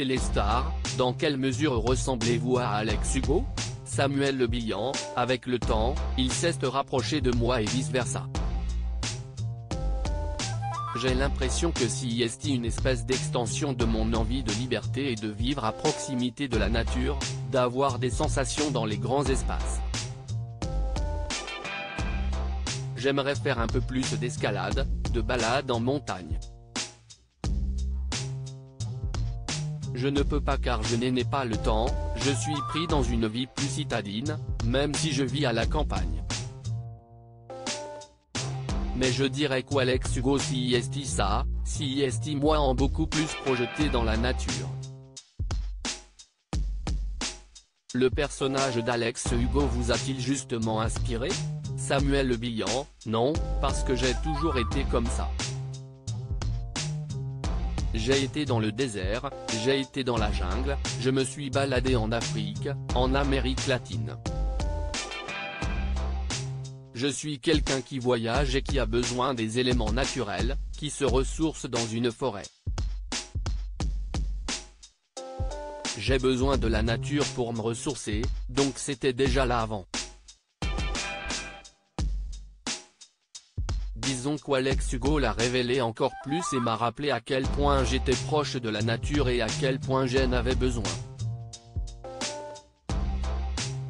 Téléstar, dans quelle mesure ressemblez-vous à Alex Hugo? Samuel Le Bihan, avec le temps, il s'est rapproché de moi et vice-versa. J'ai l'impression que si est une espèce d'extension de mon envie de liberté et de vivre à proximité de la nature, d'avoir des sensations dans les grands espaces. J'aimerais faire un peu plus d'escalade, de balade en montagne. Je ne peux pas car je n'ai pas le temps, je suis pris dans une vie plus citadine, même si je vis à la campagne. Mais je dirais qu'Alex Hugo si est ça, si est moi en beaucoup plus projeté dans la nature. Le personnage d'Alex Hugo vous a-t-il justement inspiré? Samuel Bihan, non, parce que j'ai toujours été comme ça. J'ai été dans le désert, j'ai été dans la jungle, je me suis baladé en Afrique, en Amérique latine. Je suis quelqu'un qui voyage et qui a besoin des éléments naturels, qui se ressource dans une forêt. J'ai besoin de la nature pour me ressourcer, donc c'était déjà là avant. Disons qu'Alex Hugo l'a révélé encore plus et m'a rappelé à quel point j'étais proche de la nature et à quel point j'en avais besoin.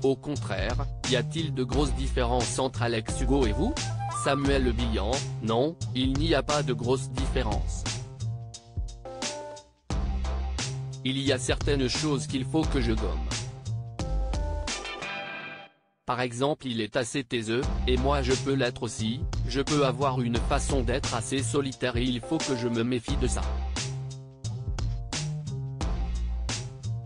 Au contraire, y a-t-il de grosses différences entre Alex Hugo et vous? Samuel Le Bihan, non, il n'y a pas de grosses différences. Il y a certaines choses qu'il faut que je gomme. Par exemple il est assez taiseux, et moi je peux l'être aussi, je peux avoir une façon d'être assez solitaire et il faut que je me méfie de ça.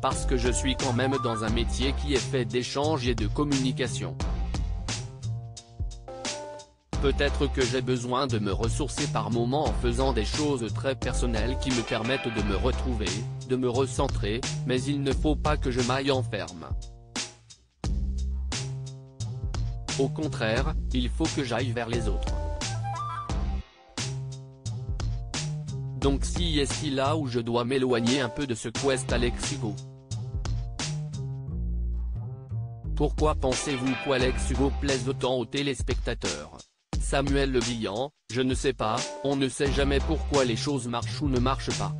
Parce que je suis quand même dans un métier qui est fait d'échange et de communication. Peut-être que j'ai besoin de me ressourcer par moments en faisant des choses très personnelles qui me permettent de me retrouver, de me recentrer, mais il ne faut pas que je m'aille enferme. Au contraire, il faut que j'aille vers les autres. Donc si est-ce là où je dois m'éloigner un peu de ce quest Alex Hugo Pourquoi pensez-vous qu'Alex Hugo plaise autant aux téléspectateurs? Samuel Le Bihan, je ne sais pas, on ne sait jamais pourquoi les choses marchent ou ne marchent pas.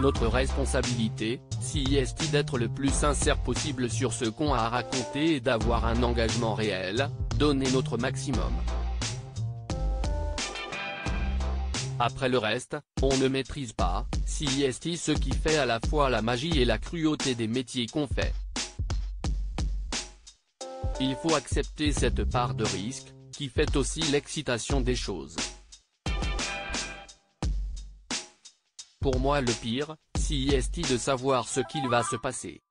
Notre responsabilité, si d'être le plus sincère possible sur ce qu'on a à raconter et d'avoir un engagement réel, donner notre maximum. Après le reste, on ne maîtrise pas, si est ce qui fait à la fois la magie et la cruauté des métiers qu'on fait. Il faut accepter cette part de risque, qui fait aussi l'excitation des choses. Pour moi le pire, si est de savoir ce qu'il va se passer.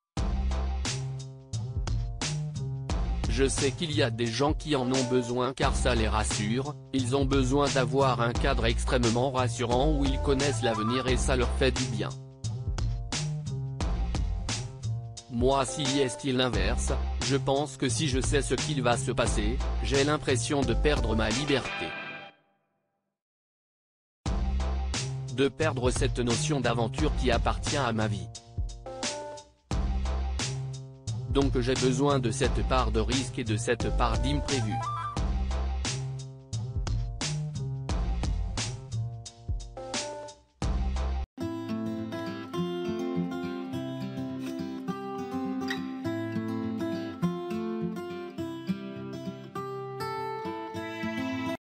Je sais qu'il y a des gens qui en ont besoin car ça les rassure, ils ont besoin d'avoir un cadre extrêmement rassurant où ils connaissent l'avenir et ça leur fait du bien. Moi si est l'inverse, je pense que si je sais ce qu'il va se passer, j'ai l'impression de perdre ma liberté. De perdre cette notion d'aventure qui appartient à ma vie. Donc j'ai besoin de cette part de risque et de cette part d'imprévu.